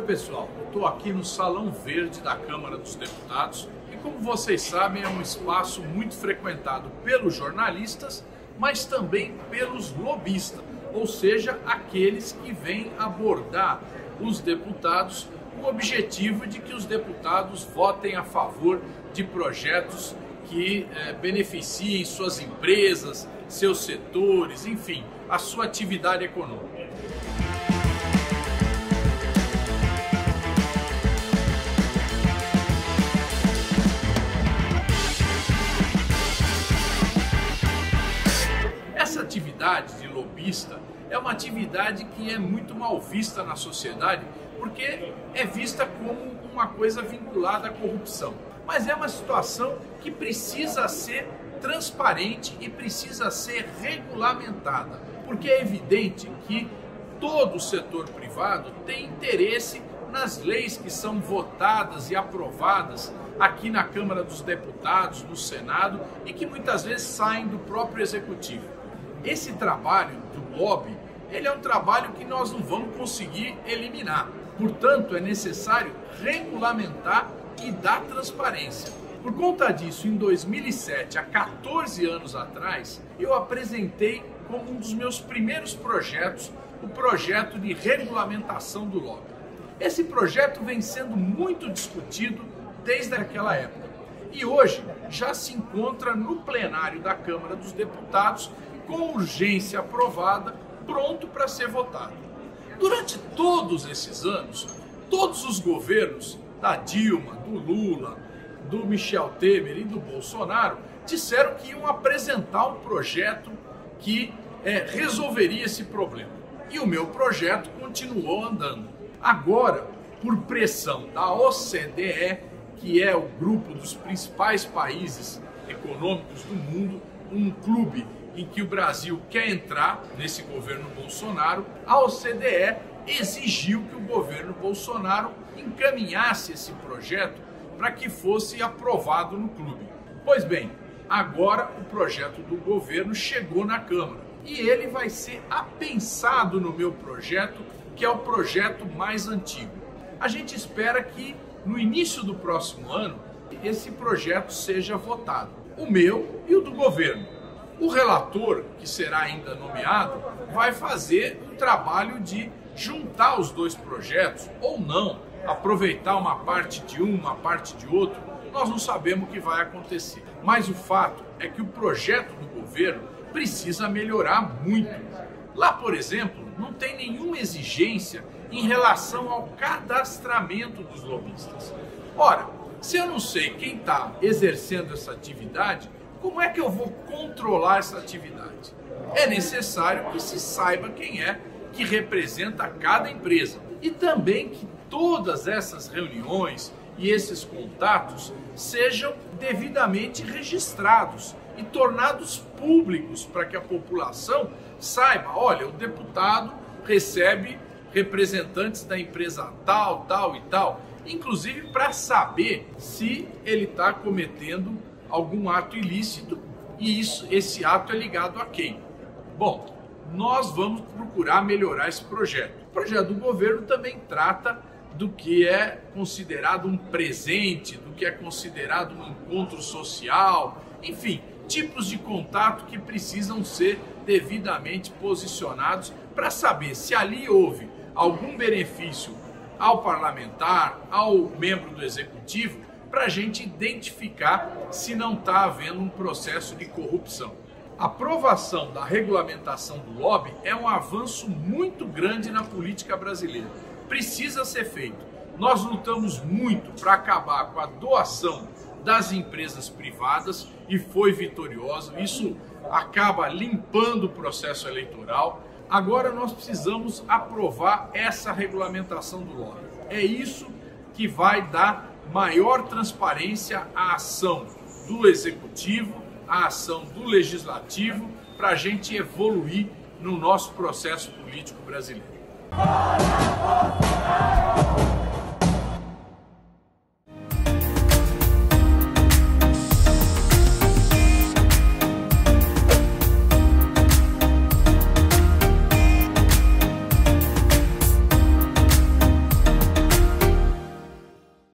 Oi, pessoal. Estou aqui no Salão Verde da Câmara dos Deputados e, como vocês sabem, é um espaço muito frequentado pelos jornalistas, mas também pelos lobistas, ou seja, aqueles que vêm abordar os deputados com o objetivo de que os deputados votem a favor de projetos que eh, beneficiem suas empresas, seus setores, enfim, a sua atividade econômica. Atividade de lobista é uma atividade que é muito mal vista na sociedade porque é vista como uma coisa vinculada à corrupção. Mas é uma situação que precisa ser transparente e precisa ser regulamentada, porque é evidente que todo o setor privado tem interesse nas leis que são votadas e aprovadas aqui na Câmara dos Deputados, no Senado e que muitas vezes saem do próprio executivo. Esse trabalho do lobby, ele é um trabalho que nós não vamos conseguir eliminar. Portanto, é necessário regulamentar e dar transparência. Por conta disso, em 2007, há 14 anos atrás, eu apresentei como um dos meus primeiros projetos o projeto de regulamentação do lobby. Esse projeto vem sendo muito discutido desde aquela época e hoje já se encontra no plenário da Câmara dos Deputados com urgência aprovada, pronto para ser votado. Durante todos esses anos, todos os governos da Dilma, do Lula, do Michel Temer e do Bolsonaro disseram que iam apresentar um projeto que é, resolveria esse problema. E o meu projeto continuou andando. Agora, por pressão da OCDE, que é o grupo dos principais países econômicos do mundo, um clube em que o Brasil quer entrar nesse governo Bolsonaro, a OCDE exigiu que o governo Bolsonaro encaminhasse esse projeto para que fosse aprovado no clube. Pois bem, agora o projeto do governo chegou na Câmara e ele vai ser apensado no meu projeto, que é o projeto mais antigo. A gente espera que no início do próximo ano esse projeto seja votado, o meu e o do governo. O relator, que será ainda nomeado, vai fazer um trabalho de juntar os dois projetos ou não, aproveitar uma parte de um, uma parte de outro, nós não sabemos o que vai acontecer. Mas o fato é que o projeto do governo precisa melhorar muito. Lá, por exemplo, não tem nenhuma exigência em relação ao cadastramento dos lobistas. Ora, se eu não sei quem está exercendo essa atividade, como é que eu vou controlar essa atividade? É necessário que se saiba quem é que representa cada empresa e também que todas essas reuniões e esses contatos sejam devidamente registrados e tornados públicos para que a população saiba, olha, o deputado recebe representantes da empresa tal, tal e tal, inclusive para saber se ele está cometendo algum ato ilícito e isso, esse ato é ligado a quem. Bom, nós vamos procurar melhorar esse projeto. O projeto do governo também trata do que é considerado um presente, do que é considerado um encontro social, enfim, tipos de contato que precisam ser devidamente posicionados para saber se ali houve algum benefício ao parlamentar, ao membro do executivo, para a gente identificar se não está havendo um processo de corrupção. A aprovação da regulamentação do lobby é um avanço muito grande na política brasileira precisa ser feito. Nós lutamos muito para acabar com a doação das empresas privadas e foi vitorioso. Isso acaba limpando o processo eleitoral. Agora nós precisamos aprovar essa regulamentação do lobby. É isso que vai dar maior transparência à ação do executivo, à ação do legislativo, para a gente evoluir no nosso processo político brasileiro.